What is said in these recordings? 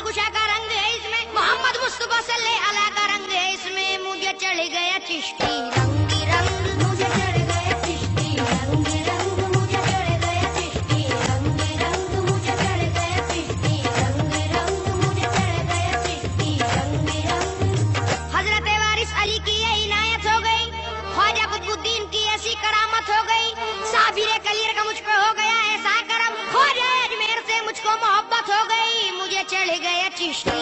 दिल का रंग है इसमें। मोहम्मद मुस्तफ़ा सल्ले अला का रंग है इसमें। मुझे चढ़ गया चिश्ती। you.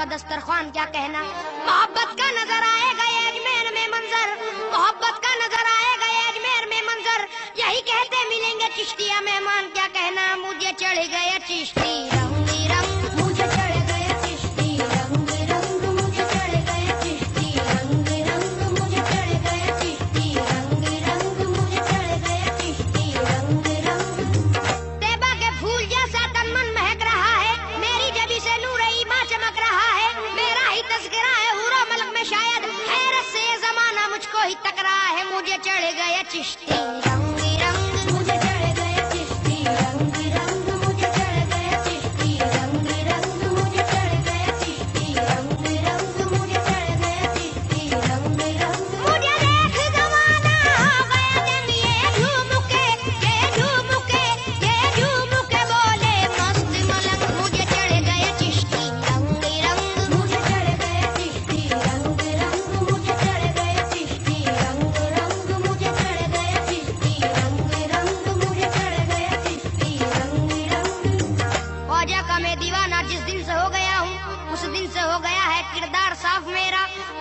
का दस्तरखान क्या कहना? मोहब्बत का नज़र आएगा ये अजमेर में मंजर। मोहब्बत का नज़र आएगा ये अजमेर में मंजर। यही कहते मिलेंगे चिश्तिया मेहमान, क्या कहना? मुझे चढ़ गया चिश्तिया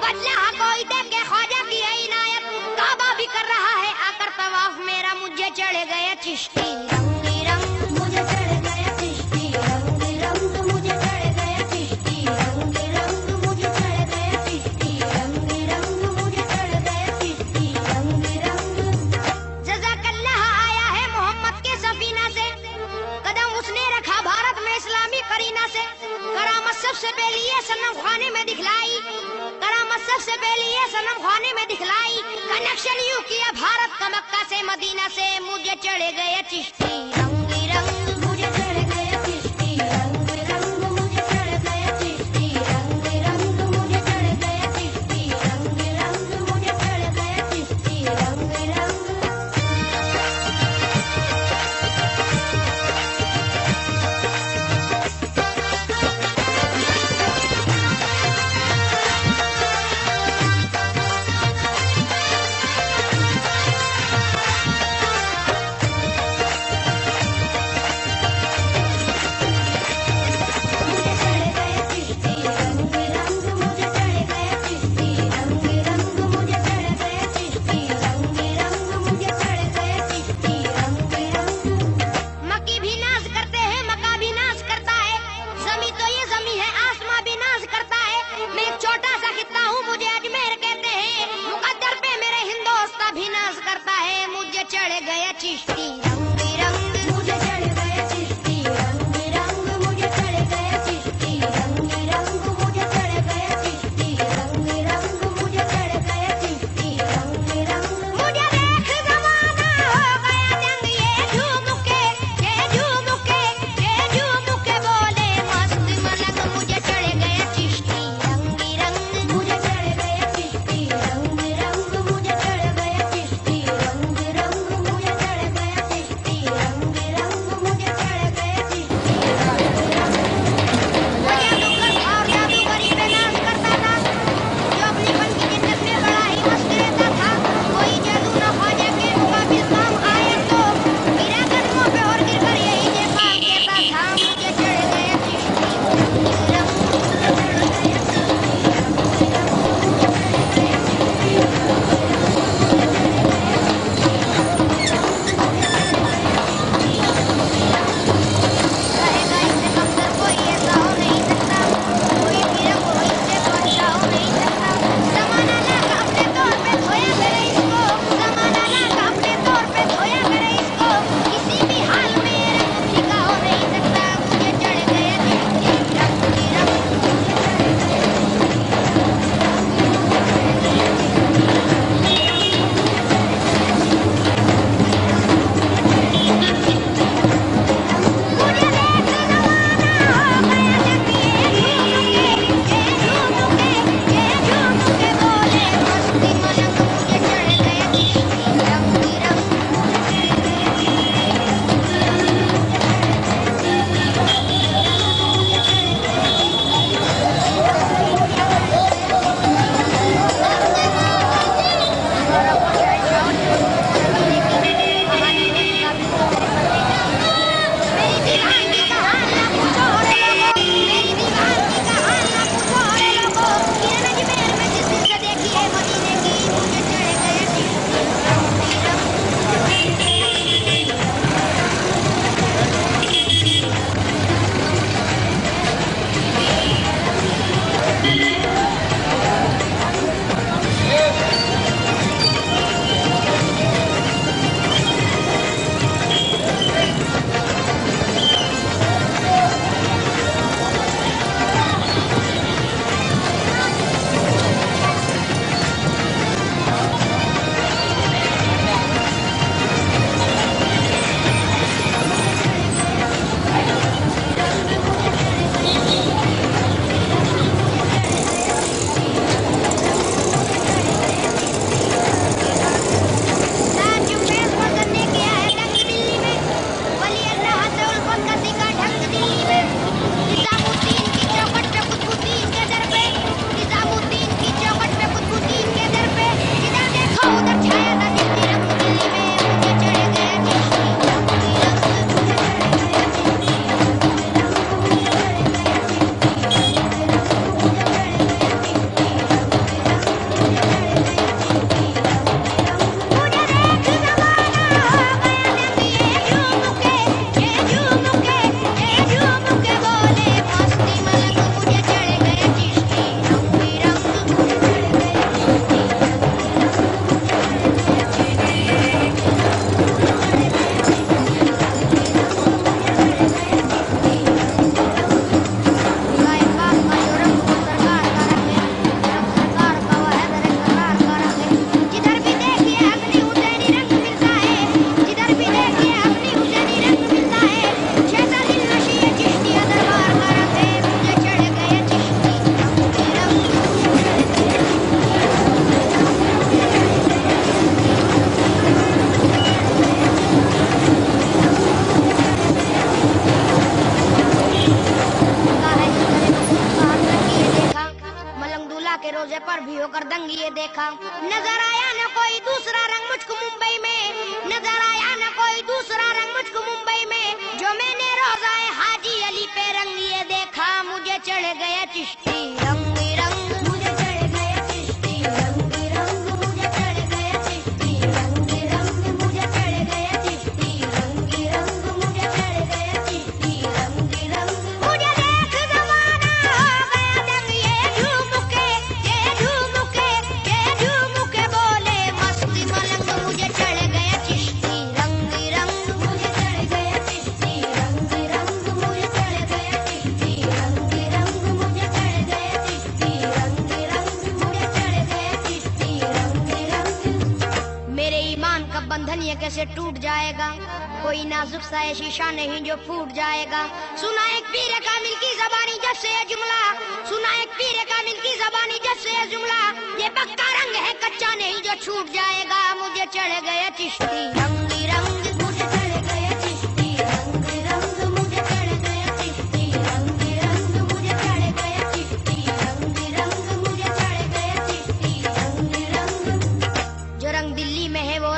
अल्लाह हाँ, को देंगे ख्वाजा की इनायत तौबा भी कर रहा है, आकर तवाफ मेरा मुझे चढ़ गया चिश्ती। सबसे पहले ये सनम खाने में दिखलाई। कनेक्शन यू किया भारत का मक्का से, मदीना से, मुझे चढ़े गए चिश्ती। रंगी रंग रोज़े पर भी होकर दंगी ये देखा। नज़र आया न कोई दूसरा रंग मुझको मुंबई में। नज़र आया न कोई दूसरा रंग मुझको मुंबई में। कोई सा शीशा नहीं जो फूट जाएगा। सुना एक पीर कामिल की जबानी जब से जुमला। सुना एक पीर कामिल की जबानी जब से जुमला। ये पक्का रंग है, कच्चा नहीं जो छूट जाएगा। मुझे चढ़ गया चिश्ती रंग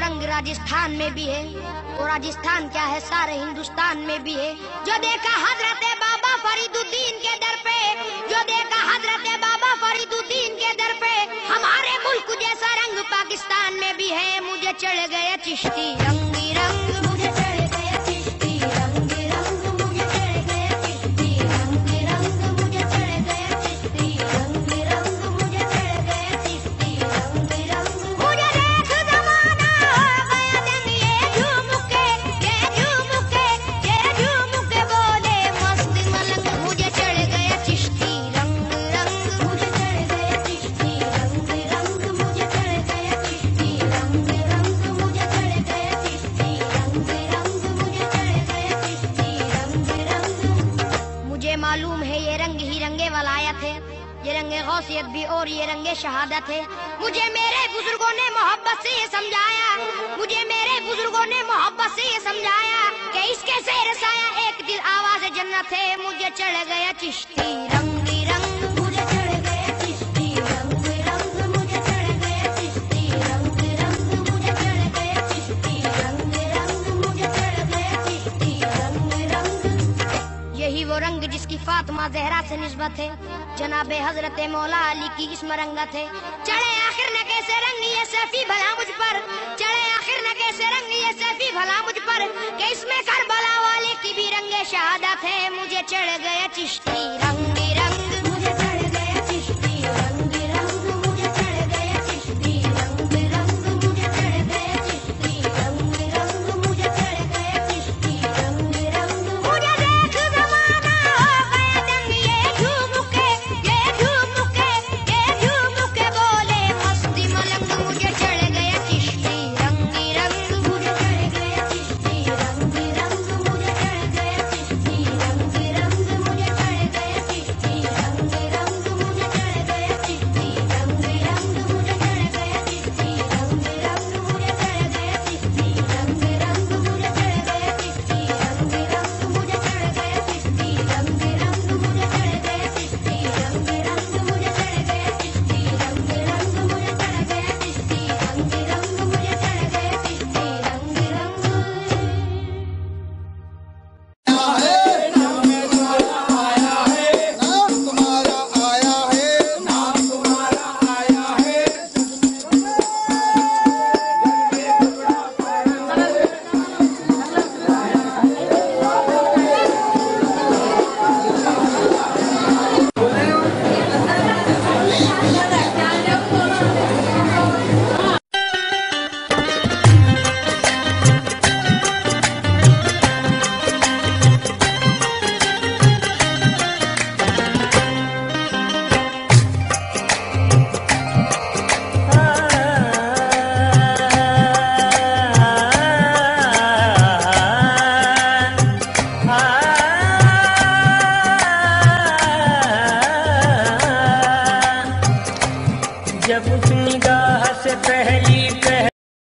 रंग राजस्थान में भी है। वो राजस्थान क्या है? सारे हिंदुस्तान में भी है। जो देखा हज़रत बाबा फरीदुद्दीन के दर पे, जो देखा हज़रत बाबा फरीदुद्दीन के दर पे, हमारे मुल्क जैसा रंग पाकिस्तान में भी है। मुझे चढ़ गया चिश्ती, रंगी रंग शहादत है। मुझे मेरे बुज़ुर्गों ने मोहब्बत से ये समझाया। मुझे मेरे बुज़ुर्गों ने मोहब्बत से ये समझाया कि इसके से रसाया एक दिल आवाज़ जन्नत है। मुझे चढ़ गया चिश्ती रंग रंग रंग वो रंग जिसकी फातिमा जहरा से निस्बत है। जनाबे हज़रत मौला अली की इसम रंगत है चढ़े आखिर न कैसे रंग ये सैफी भला मुझ पर? चढ़े आखिर न कैसे रंग ये सैफी भला मुझ पर? कि इसमें करबला वाले की भी रंगे शहादत है, मुझे चढ़ गया चिश्ती।